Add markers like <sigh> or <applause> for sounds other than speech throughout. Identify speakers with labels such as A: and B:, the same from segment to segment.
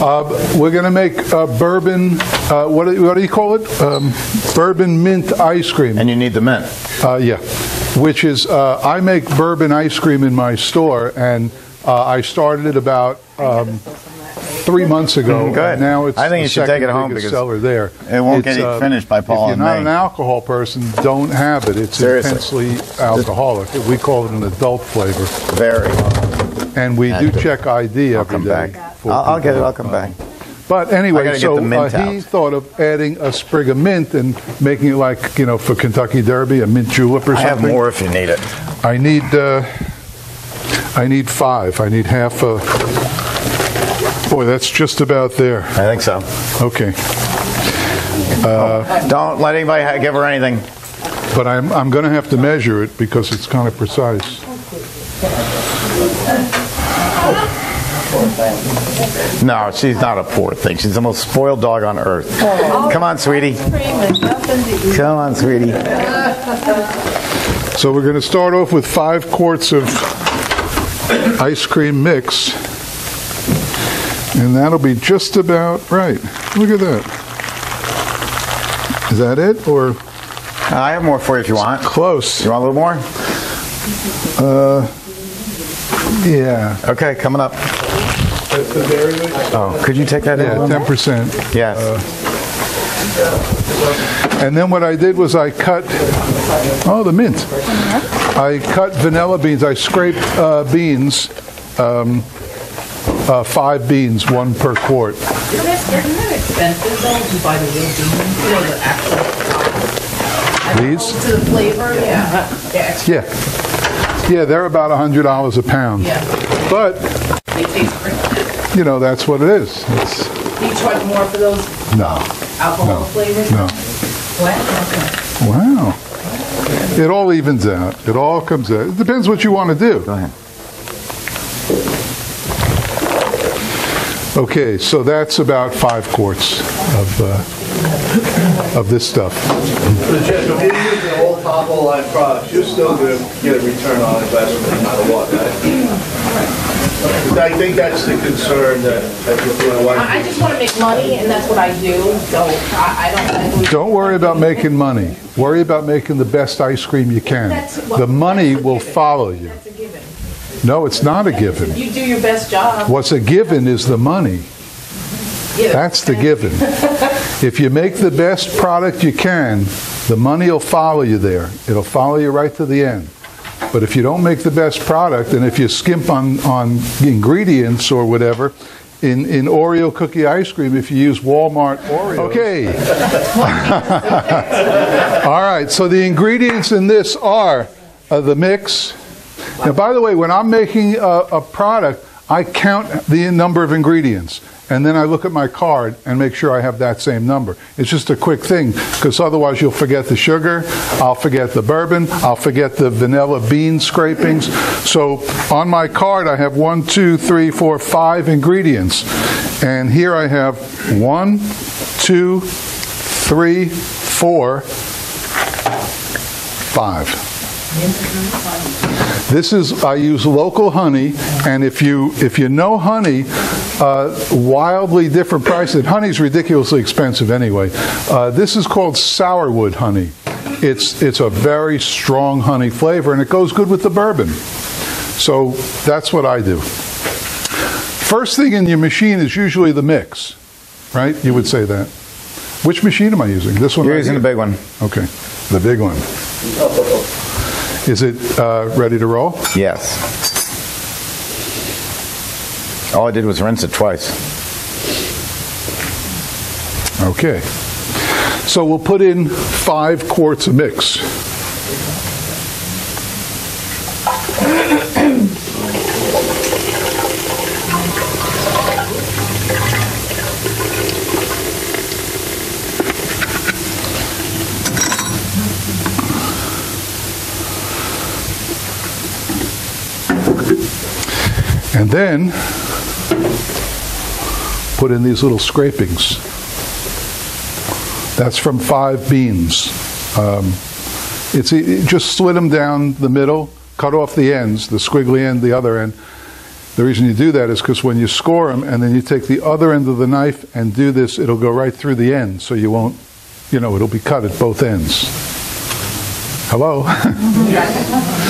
A: Uh, we're going to make uh, bourbon. Uh, what, do, what do you call it? Um, bourbon mint ice cream.
B: And you need the mint.
A: Uh, yeah, which is uh, I make bourbon ice cream in my store, and uh, I started it about um, three months ago.
B: Mm, good.
A: Now it's
B: I think
A: the
B: you should take it home because
A: seller there.
B: it won't
A: It's,
B: get finished by Paul
A: If you're not
B: May.
A: an alcohol person, don't have it. It's
B: Seriously.
A: intensely alcoholic. We call it an adult flavor,
B: Very.
A: And we do check ID
B: I'll
A: every
B: come
A: day.
B: back.
A: for
B: I'll, I'll get it.
A: people.
B: I'll come back.
A: But
B: I
A: anyway,
B: gotta get
A: so
B: the mint
A: uh, he
B: out.
A: thought of adding a sprig of mint and making it like you know for Kentucky Derby, a mint julep or something.
B: I have more if you need it.
A: I need uh, I need five. I need half a. Boy, that's just about there.
B: I think so.
A: Okay,
B: Don't let anybody ha- give her anything.
A: but I'm I'm going to have to measure it because it's kind of precise.
B: No, she's not a poor thing. She's the most spoiled dog on earth. Come on, sweetie. Come on, sweetie.
A: So we're going to start off with five quarts of ice cream mix, and that'll be just about right. Look at that. Is that it or
B: I have more for you if you want.
A: close?
B: You want a little more?
A: Uh, Yeah.
B: Okay, coming up. Oh, could you take that
A: Yeah,
B: in?
A: ten percent.
B: Yes.
A: And then what I did was I cut, oh, the mint. I cut vanilla beans. I scraped uh, beans, um, uh, five beans, one per quart.
C: Isn't that, isn't that expensive though to buy the real beans? You know, the actual.
A: These?
C: To the flavor, yeah. Yeah, extra,
A: Yeah. Yeah, they're about $100 a pound.
C: yeah.
A: But,
C: They taste great.
A: you know, that's what it is. It's,
C: Do you charge more for those
A: no,
C: alcohol flavors?
A: no.
C: Wow, okay.
A: Wow. It all evens out. It all comes out. It depends what you want to do.
B: Go ahead.
A: Okay, so that's about five quarts of, uh, of this stuff.
D: But Jeff, if you use the whole top of the line products, you're still going to get a return on investment no matter what, right? 'Cause I think that's the concern that, that you're doing away
C: I, I just want to make money and that's what I do, so I, I don't. I don't-
A: Don't worry about making money. Worry about making the best ice cream you can.
C: That's
A: The money will follow you.
C: That's a given.
A: No, it's not a given.
C: You do your best job.
A: What's a given is the money.
C: Yeah.
A: That's the given. <laughs> If you make the best product you can, the money will follow you there. It'll follow you right to the end. But if you don't make the best product, and if you skimp on, on ingredients or whatever, in, in Oreo cookie ice cream, if you use Walmart Oreos. Okay. <laughs> All right, so the ingredients in this are uh, the mix. Now, by the way, when I'm making a, a product, I count the number of ingredients. And then I look at my card and make sure I have that same number. It's just a quick thing because otherwise you'll forget the sugar, I'll forget the bourbon, I'll forget the vanilla bean scrapings. So on my card I have one, two, three, four, five ingredients. And here I have one, two, three, four, five. This is I use local honey, and if you if you know honey, uh, wildly different prices. Honey's ridiculously expensive anyway. Uh, this is called sourwood honey. It's it's a very strong honey flavor, and it goes good with the bourbon. So that's what I do. First thing in your machine is usually the mix, right? You would say that. Which machine am I using? This one.
B: You're
A: right
B: using
A: here?
B: the big one.
A: Okay, the big one. Is it uh, ready to roll?
B: Yes. All I did was rinse it twice.
A: Okay. So we'll put in five quarts of mix. Then put in these little scrapings. That's from five beans. Um, it's e- just slit them down the middle, cut off the ends, the squiggly end, the other end. The reason you do that is because when you score them and then you take the other end of the knife and do this, it'll go right through the end, so you won't, you know, it'll be cut at both ends. Hello? <laughs>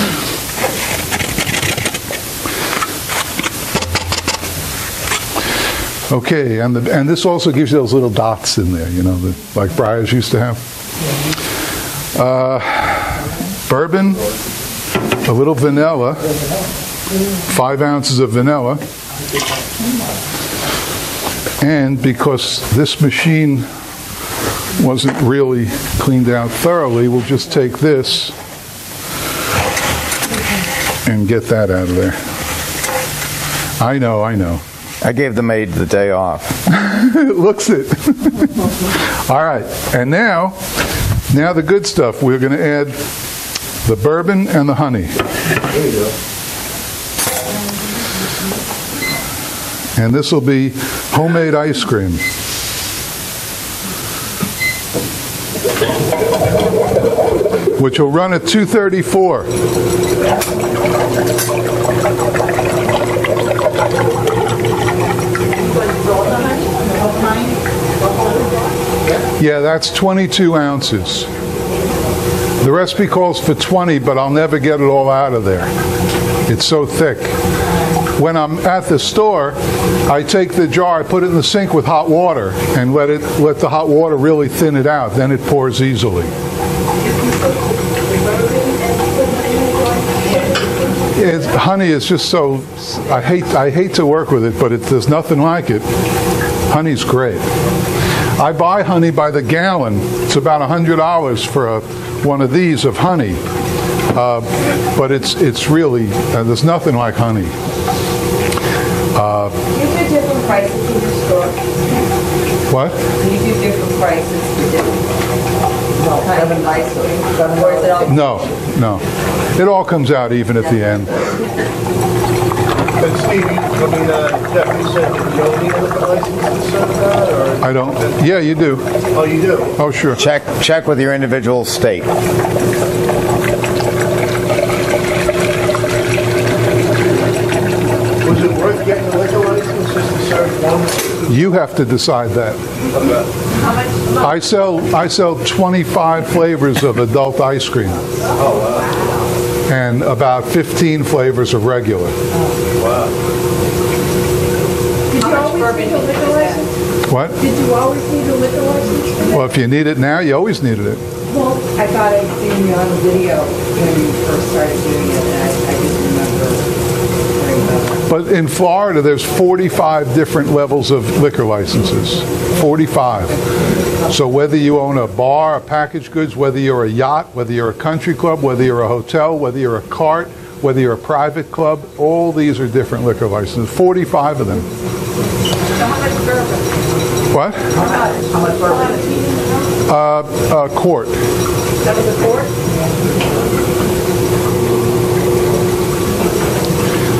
A: Okay, and the, and this also gives you those little dots in there, you know, the, like Breyers used to have. Uh, bourbon, a little vanilla, five ounces of vanilla, and because this machine wasn't really cleaned out thoroughly, we'll just take this and get that out of there. I know, I know.
B: I gave the maid the day off. <laughs>
A: looks it. <laughs> All right, and now, now the good stuff. We're going to add the bourbon and the honey. There you go. And this will be homemade ice cream. Which will run at 234. Yeah, that's 22 ounces. The recipe calls for 20, but I'll never get it all out of there. It's so thick. When I'm at the store, I take the jar, I put it in the sink with hot water, and let it let the hot water really thin it out. Then it pours easily. It's, honey is just so. I hate I hate to work with it, but it, there's nothing like it. Honey's great. I buy honey by the gallon. It's about $100 for a, one of these of honey. Uh, but it's, it's really, uh, there's nothing like honey.
E: You do different prices in the store?
A: What?
E: You do different prices for different kind of ice cream? Or is it all?
A: No, no. It all comes out even at the end. <laughs>
D: And Steve, you, I mean, uh, Jeff, you said that you don't need a license to serve that, or?
A: I don't, yeah, you do.
D: Oh, you do?
A: Oh, sure.
B: Check check with your individual state.
D: Was it worth getting a liquor license just to serve one?
A: You have to decide that.
E: How much?
A: I sell, I sell 25 flavors of adult ice cream. Oh, wow. and about 15 flavors of regular.
E: Did you always need a liquor license?
A: What?
E: Did you always need a liquor license?
A: Well, if you need it now, you always needed it.
E: Well, I thought I'd seen you on the video when you first started doing it, and I, I just remember it.
A: But in Florida, there's 45 different levels of liquor licenses. 45. So whether you own a bar, a packaged goods, whether you're a yacht, whether you're a country club, whether you're a hotel, whether you're a cart, whether you're a private club, all these are different liquor licenses. 45 of them.
E: So how much bourbon?
A: What?
E: How much? Bourbon?
A: Uh, a quart.
E: That was a quart?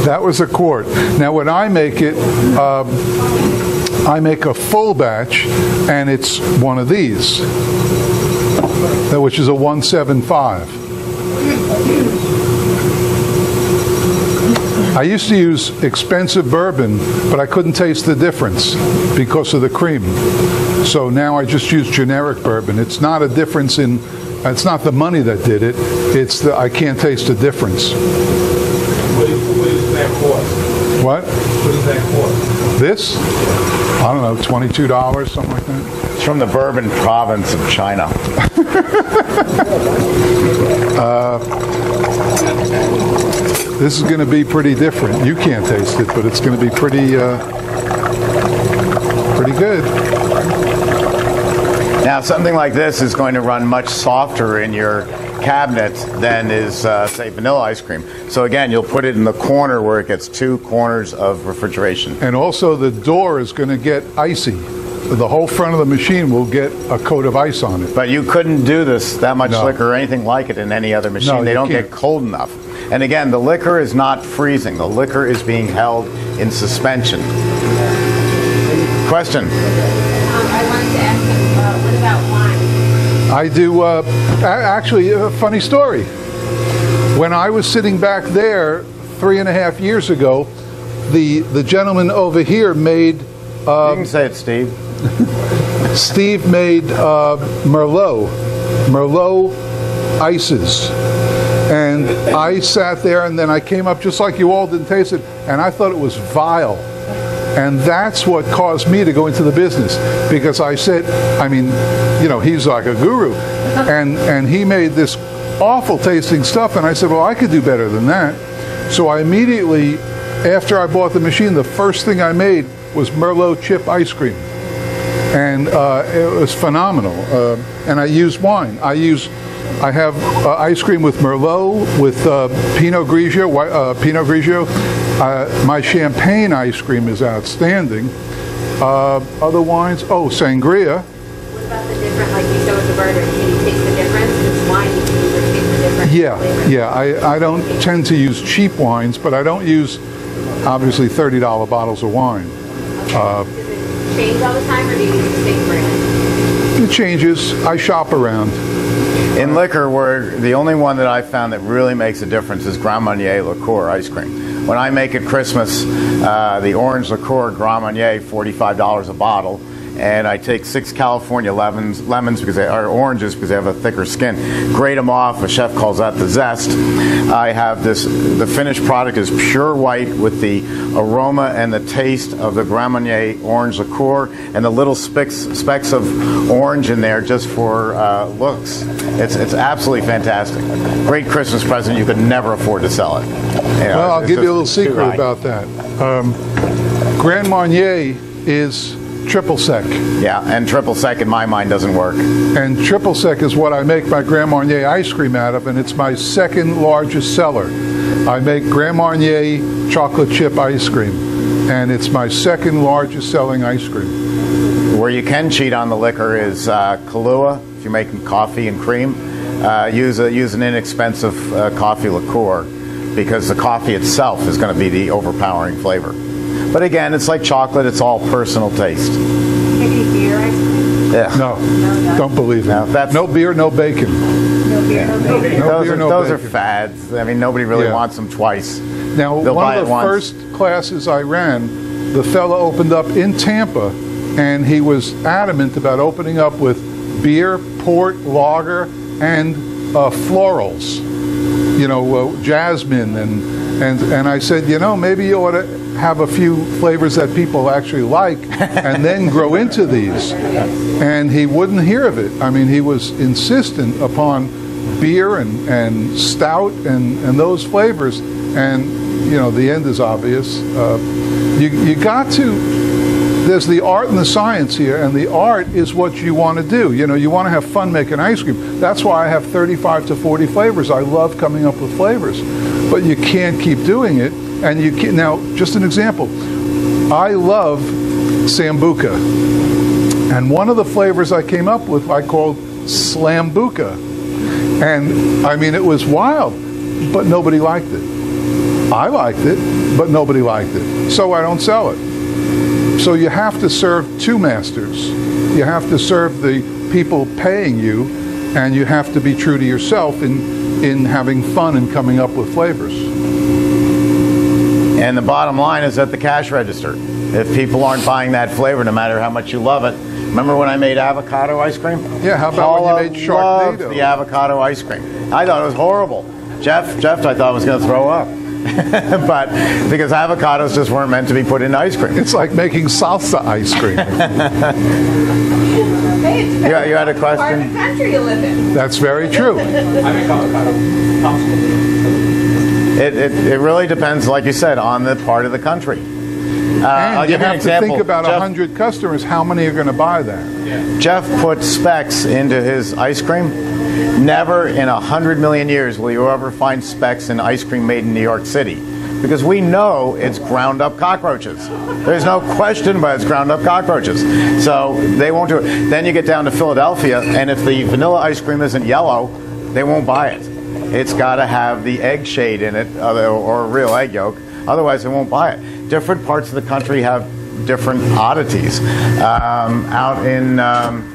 A: That was a quart. Now, when I make it, um, I make a full batch, and it's one of these, which is a 175. I used to use expensive bourbon, but I couldn't taste the difference because of the cream. So now I just use generic bourbon. It's not a difference in, it's not the money that did it. It's the I can't taste the difference.
F: What is, what is that cost?
A: What?
F: What is that cost?
A: This? I don't know, twenty-two dollars, something like that.
B: It's from the Bourbon province of China. <laughs>
A: Uh, This is going to be pretty different. You can't taste it, but it's going to be pretty, uh, pretty good.
B: Now, something like this is going to run much softer in your cabinet than is, uh, say, vanilla ice cream. So again, you'll put it in the corner where it gets two corners of refrigeration.
A: And also, the door is going to get icy. The whole front of the machine will get a coat of ice on it.
B: But you couldn't do this that much
A: No.
B: liquor or anything like it in any other machine.
A: No,
B: they don't
A: can't.
B: get cold enough. And again, the liquor is not freezing. The liquor is being held in suspension. Question.
G: Um, I wanted to ask you, uh, what about wine?
A: I do, uh, actually, a funny story. When I was sitting back there three and a half years ago, the the gentleman over here made
B: you can say it, Steve. <laughs>
A: Steve made uh, Merlot, Merlot ices. And I sat there and then I came up just like you all didn't taste it, and I thought it was vile. And that's what caused me to go into the business because I said, I mean, you know, he's like a guru. And, and he made this awful tasting stuff, and I said, well, I could do better than that. So I immediately, after I bought the machine, the first thing I made was Merlot chip ice cream and uh, it was phenomenal. Uh, and I use wine. I use, I have uh, ice cream with Merlot, with uh, Pinot Grigio. Uh, Pinot Grigio. Uh, my champagne ice cream is outstanding. Uh, other wines, oh, sangria.
G: What about the different, like you said with the burger, can you taste the difference? Wine, you can taste the difference.
A: Yeah, yeah. I, I don't tend to use cheap wines, but I don't use obviously $30 bottles of wine.
G: Does it change all the time, or do you use the same brand?
A: It changes. I shop around.
B: In liquor, where the only one that I found that really makes a difference is Grand Marnier liqueur ice cream. When I make at Christmas, uh, the orange liqueur Grand Marnier, forty-five dollars a bottle, and I take six California lemons, lemons because they are oranges because they have a thicker skin. Grate them off. A chef calls that the zest. I have this. The finished product is pure white with the aroma and the taste of the Grand Marnier orange liqueur and the little specks specks of orange in there just for uh, looks. It's it's absolutely fantastic. Great Christmas present. You could never afford to sell it. You know,
A: Well, I'll give you a little secret about that. Um, Grand Marnier is triple sec,
B: Yeah, and triple sec in my mind doesn't work.
A: and triple sec is what I make my Grand Marnier ice cream out of, and it's my second largest seller. I make Grand Marnier chocolate chip ice cream, and it's my second largest selling ice cream.
B: Where you can cheat on the liquor is uh, Kahlua. If you're making coffee and cream, uh, use a, use an inexpensive uh, coffee liqueur because the coffee itself is going to be the overpowering flavor. But again, it's like chocolate; it's all personal taste.
E: Can you beer ice cream?
B: Yeah.
A: No, don't believe
B: No, that's-
A: No beer, no bacon.
E: No beer, no bacon.
A: No
B: those
A: beer,
B: are,
A: no
B: those are
A: bacon.
B: fads. I mean, nobody really
A: Yeah.
B: wants them twice.
A: Now,
B: They'll
A: one of
B: it
A: the
B: once.
A: first classes I ran, the fellow opened up in Tampa, and he was adamant about opening up with beer, port, lager, and uh, florals. You know, uh, jasmine, and and and I said, you know, maybe you ought to have a few flavors that people actually like, <laughs> and then grow into these. And he wouldn't hear of it. I mean, he was insistent upon beer and, and stout and, and those flavors. And, you know, the end is obvious. Uh, you, you got to, there's the art and the science here, and the art is what you want to do. You know, you want to have fun making ice cream. That's why I have 35 to 40 flavors. I love coming up with flavors. But you can't keep doing it. And you can now, just an example, I love Sambuca. And one of the flavors I came up with I called Slambuca. And I mean, it was wild, but nobody liked it. I liked it, but nobody liked it. So I don't sell it. So you have to serve two masters. You have to serve the people paying you, and you have to be true to yourself in, in having fun and coming up with flavors.
B: And the bottom line is at the cash register. If people aren't buying that flavor, no matter how much you love it, remember when I made avocado ice cream?
A: Yeah, how about when you
B: Paula
A: made
B: loved the avocado ice cream. I thought it was horrible. Jeff, Jeff, I thought was going to throw up, <laughs> but because avocados just weren't meant to be put in ice cream.
A: It's like making salsa ice cream. <laughs>
G: Hey, it depends
B: You- you had a
G: on Part of
B: question?
G: the country you live in.
A: That's very true.
F: I <laughs> make.
B: It, it, it really depends, like you said, on the part of the country. Uh, I'll
A: And you
B: give you an
A: have to think about
B: Jeff,
A: 100 customers. How many are going to buy that?
B: Jeff put specks into his ice cream. Never in a hundred million years will you ever find specks in ice cream made in New York City. Because we know it's ground up cockroaches. There's no question about it's ground up cockroaches. So they won't do it. Then you get down to Philadelphia, and if the vanilla ice cream isn't yellow, they won't buy it. It's got to have the egg shade in it, or a real egg yolk. Otherwise, they won't buy it. Different parts of the country have different oddities. Um, out in um,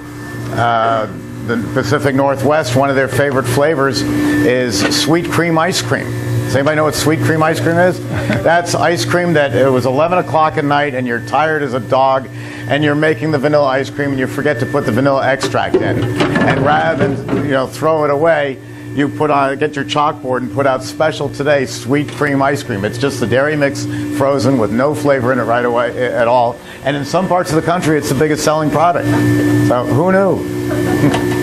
B: uh, the Pacific Northwest, one of their favorite flavors is sweet cream ice cream. Does anybody know what sweet cream ice cream is? <laughs> That's ice cream that it was 11 o'clock at night and you're tired as a dog and you're making the vanilla ice cream and you forget to put the vanilla extract in. And rather than you know throw it away, you put on get your chalkboard and put out special today sweet cream ice cream. It's just the dairy mix frozen with no flavor in it right away at all. And in some parts of the country, it's the biggest selling product. So who knew? <laughs>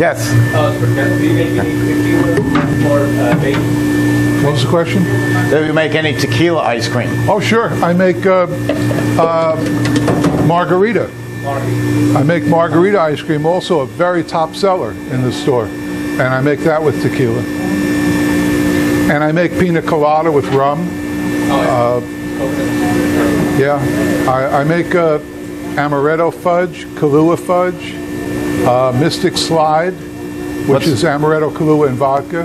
B: yes.
F: Uh, for that, do you make any tequila or uh?
A: What was the question?
B: Do you make any tequila ice cream?
A: Oh, sure. I make uh, uh, margarita. I make margarita ice cream, also a very top seller in the store. And I make that with tequila. And I make pina colada with rum. Uh, yeah. I, I make uh, amaretto fudge, Kahlua fudge, uh, Mystic Slide, which
B: What's-
A: is amaretto, Kahlua, and vodka.
F: Uh.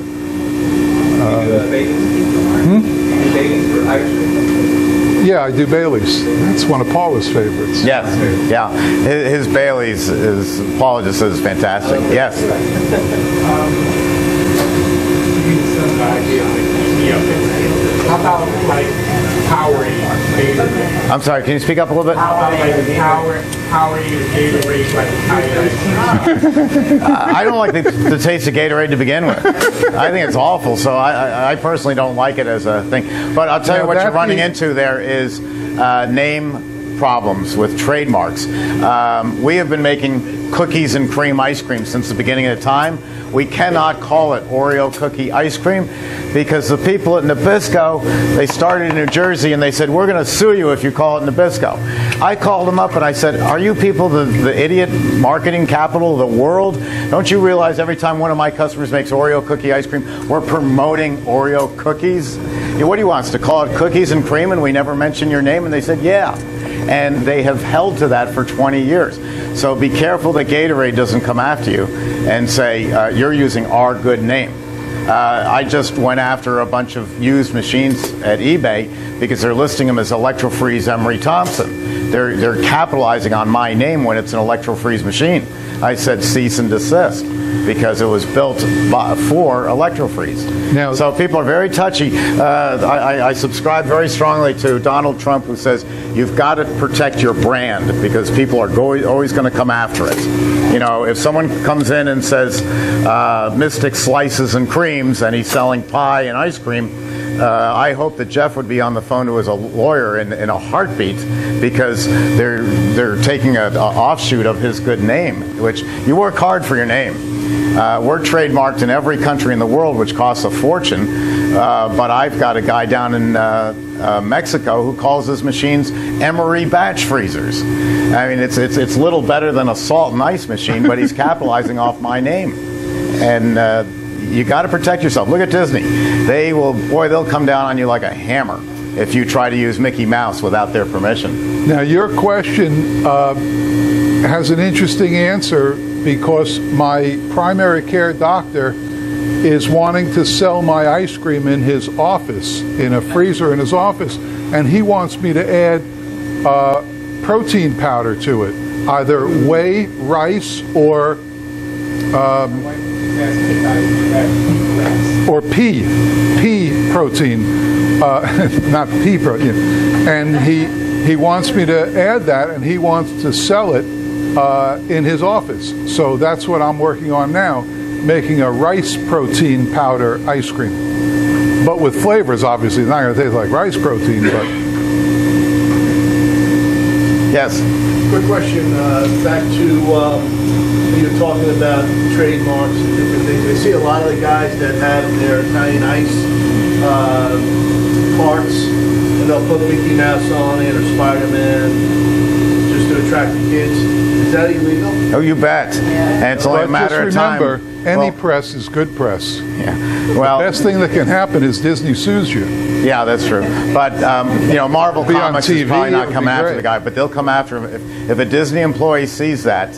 F: Hmm? Do bacon for ice cream?
A: Yeah, I do Bailey's. That's one of Paula's favorites.
B: Yes. Yeah. His, his Bailey's is Paula just says is fantastic. Yes.
F: Give me some idea of the tequila. How about like Powerade, Gatorade?
B: I'm sorry. Can you speak up a little bit?
F: How about like Power, Powerade or Gatorade, like Thai ice cream?
B: I don't like the, the taste of Gatorade to begin with. I think it's awful. So I, I, I personally don't like it as a thing. But I'll tell you what you're running
A: being-
B: into there is uh, name problems with trademarks. Um, we have been making cookies and cream ice cream since the beginning of the time. We cannot call it Oreo cookie ice cream because the people at Nabisco, they started in New Jersey and they said, we're going to sue you if you call it Nabisco. I called them up and I said, are you people the, the idiot marketing capital of the world? Don't you realize every time one of my customers makes Oreo cookie ice cream, we're promoting Oreo cookies? What do you want us to call it cookies and cream and we never mention your name? And they said, yeah. And they have held to that for 20 years. So be careful that Gatorade doesn't come after you and say, uh, you're using our good name. Uh, I just went after a bunch of used machines at eBay because they're listing them as Electrofreeze Emery Thompson. They're, they're capitalizing on my name when it's an Electrofreeze machine. I said cease and desist because it was built by, for Electrofreeze.
A: Now-
B: so people are very touchy. Uh, I, I- subscribe very strongly to Donald Trump, who says you've got to protect your brand because people are go- always going to come after it. You know, if someone comes in and says uh, Mystic slices and creams, and he's selling pie and ice cream. Uh, I hope that Jeff would be on the phone to his lawyer in, in a heartbeat because they're they're taking a, a offshoot of his good name, which you work hard for your name. Uh, we're trademarked in every country in the world, which costs a fortune. Uh, but I've got a guy down in uh, uh, Mexico who calls his machines Emery batch freezers. I mean, it's it's it's little better than a salt and ice machine, but he's <laughs> capitalizing off my name, and. You got to protect yourself. Look at Disney. They will, boy, they'll come down on you like a hammer if you try to use Mickey Mouse without their permission.
A: Now, your question uh, has an interesting answer because my primary care doctor is wanting to sell my ice cream in his office, in a freezer in his office, and he wants me to add uh, protein powder to it, either whey, rice, or or pea, pea protein, uh, <laughs> not pea protein. And he he wants me to add that, and he wants to sell it uh, in his office. So that's what I'm working on now, making a rice protein powder ice cream, but with flavors. Obviously, it's not going to taste like rice protein, but
B: Yes.
D: Quick question, uh, back to, um, you're talking about trademarks and different things. I see a lot of the guys that have their Italian ice, uh, carts, and they'll put Mickey Mouse on it or Spider-Man, just to attract the kids. Is that illegal?
B: Oh, you bet. And it's only a matter
A: just
B: of time.
A: Any
B: Well,
A: press is good press.
B: yeah. Well,
A: Best thing that can happen is Disney sues you.
B: Yeah, that's true. But um, you know, Marvel
A: Be on
B: Comics
A: TV,
B: is probably not coming after
A: great.
B: the guy, but they'll come after him. If, if a Disney employee sees that,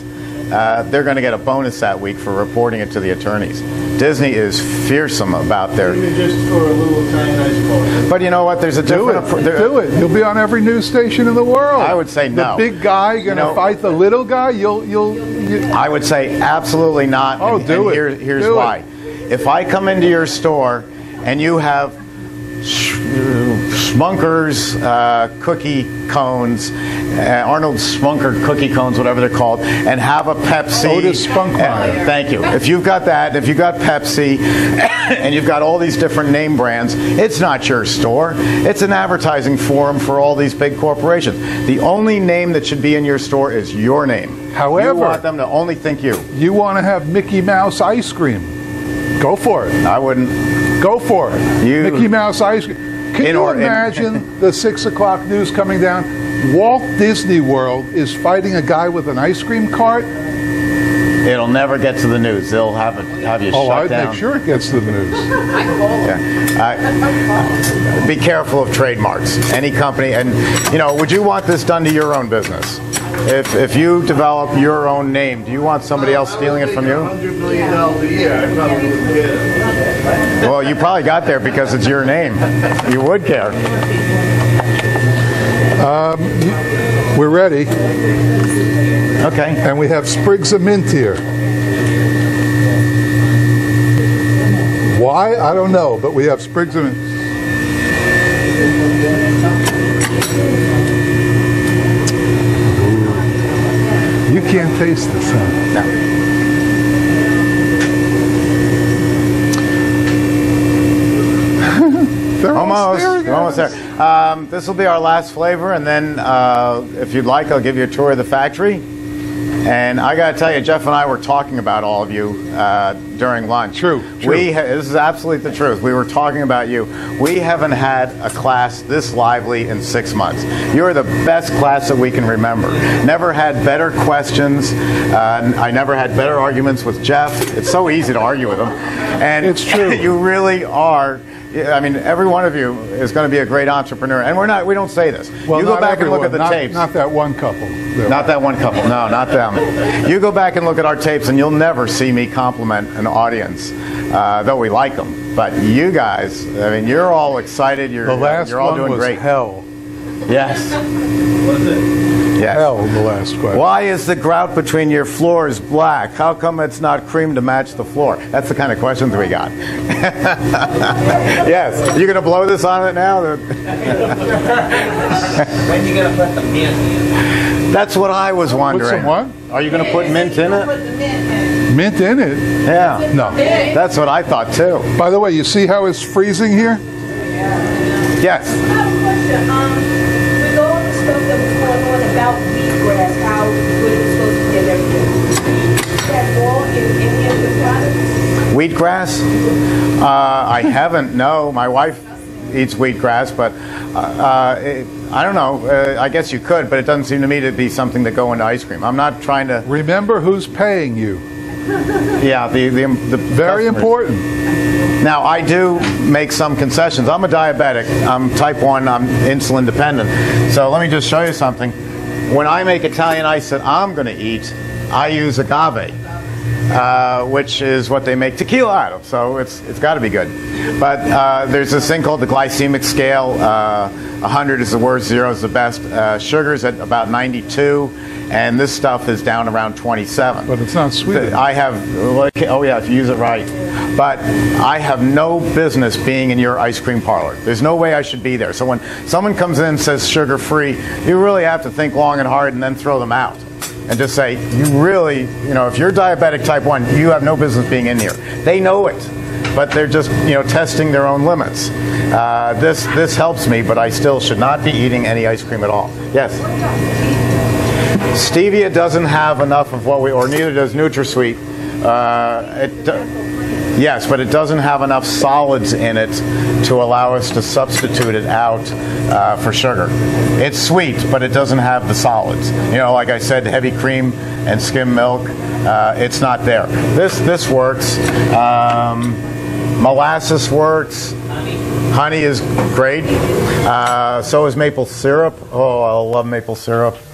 B: uh, they're going to get a bonus that week for reporting it to the attorneys. Disney is fearsome about their.
D: Even just for a little Italian ice?
B: But you know what? There's a
A: Do
B: different.
A: it.
B: there-
A: Do it. You'll be on every news station in the world.
B: I would say no.
A: The big guy going to
B: know-
A: fight the little guy. You'll you'll. You,
B: I would say absolutely not.
A: Oh,
B: and,
A: do
B: and
A: it.
B: Here, here's
A: Do it.
B: why. If I come into your store and you have Schmunker's uh, cookie cones, uh, Arnold Schmunker cookie cones, whatever they're called, and have a Pepsi.
A: Otis Spunkmeyer.
B: Uh, thank you. If you've got that, if you've got Pepsi, <coughs> and you've got all these different name brands, it's not your store. It's an advertising forum for all these big corporations. The only name that should be in your store is your name.
A: However-
B: you want them to only think you.
A: You want to have Mickey Mouse ice cream? Go for it.
B: I wouldn't.
A: Go for it.
B: You-
A: Mickey Mouse ice cream. Can
B: In
A: you
B: or- in-
A: imagine the six o'clock news coming down? Walt Disney World is fighting a guy with an ice cream cart.
B: It'll never get to the news. They'll have it, have you
A: Oh,
B: shut
A: I'd
B: down.
A: make sure it gets to the news.
B: Yeah. I- be careful of trademarks. Any company, and you know, would you want this done to your own business? If if you develop your own name, do you want somebody else stealing it from you?
D: Hundred million dollars a year, I probably wouldn't care.
B: Well, you probably got there because it's your name. You would care.
A: Um, We're ready,
B: Okay.
A: and we have sprigs of mint here. Why? I don't know, but we have sprigs of mint. Ooh. You can't taste this, huh?
B: No. Almost.
A: there,
B: almost there. Um, this will be our last flavor, and then uh, if you'd like, I'll give you a tour of the factory. And I got to tell you, Jeff and I were talking about all of you uh, during lunch.
A: True, true.
B: We ha- this is absolutely the truth. We were talking about you. We haven't had a class this lively in six months. You're the best class that we can remember. Never had better questions. Uh, I never had better arguments with Jeff. It's so easy to argue with him. And
A: It's true. <laughs>
B: you really are. Yeah, I mean, every one of you is going to be a great entrepreneur, and we're not. We don't say this.
A: Well,
B: you go back and look at the
A: Not-
B: tapes.
A: Not that one couple.
B: Not that one couple. No, not them. You go back and look at our tapes, and you'll never see me compliment an audience, uh, though we like them. But you guys, I mean, you're all excited. You're
A: the last
B: you're all
A: one
B: doing
A: was
B: great.
A: hell.
B: Yes. Yes.
A: Hell, the last question.
B: Why is the grout between your floors black? How come it's not cream to match the floor? That's the kind of questions we got. <laughs> yes. You going to blow this on it now? <laughs>
F: When you gonna put the mint in?
B: That's what I was wondering.
A: Put some what?
B: Are you going to put mint in it?
A: Mint in it?
B: Yeah.
A: No.
B: That's what I thought too.
A: By the way, you see how it's freezing here?
B: Yes.
H: I have a question. Um, with all the stuff that was going on about wheatgrass, how good it was supposed to be and everything, is that all in any of the products?
B: Wheatgrass? Uh, I haven't. No, my wife eats wheatgrass, but uh, uh, it, I don't know. Uh, I guess you could, but it doesn't seem to me to be something that go into ice cream. I'm not trying to.
A: Remember who's paying you.
B: Yeah, the the, the
A: Very
B: customers.
A: important.
B: Now, I do make some concessions. I'm a diabetic. I'm type 1. I'm insulin dependent. So let me just show you something. When I make Italian ice that I'm going to eat, I use agave, uh, which is what they make tequila out of. So it's, it's got to be good. But uh, there's this thing called the glycemic scale. Uh, 100 is the worst, 0 is the best. Uh, sugar's at about 92, and this stuff is down around 27.
A: But it's not sweet.
B: I have, oh yeah, if you use it right. But I have no business being in your ice cream parlor. There's no way I should be there. So when someone comes in and says sugar free, you really have to think long and hard and then throw them out. And just say, you really, you know, if you're diabetic type 1, you have no business being in here. They know it, but they're just, you know, testing their own limits. Uh, this, this helps me, but I still should not be eating any ice cream at all. Yes? Stevia doesn't have enough of what we, or neither does NutraSweet. Uh, it, do- yes, but it doesn't have enough solids in it to allow us to substitute it out uh, for sugar. It's sweet, but it doesn't have the solids. You know, like I said, heavy cream and skim milk, uh, it's not there. This this works. Um, molasses works. Honey is great. Uh, so is maple syrup. Oh, I love maple syrup. <laughs>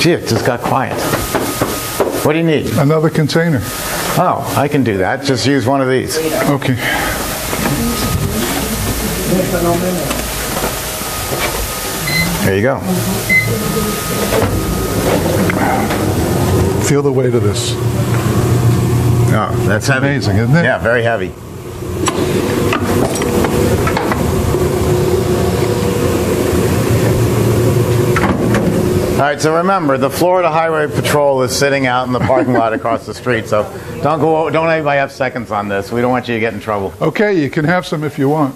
B: Gee, it just got quiet. What do you need?
A: Another container.
B: Oh, I can do that. Just use one of these.
A: Okay.
B: There you go.
A: Feel the weight of this.
B: Oh, that's heavy.
A: amazing, isn't it?
B: Yeah, very heavy. All right, so remember, the Florida Highway Patrol is sitting out in the parking lot across the street. So don't go, don't anybody have seconds on this. We don't want you to get in trouble.
A: Okay, you can have some if you want.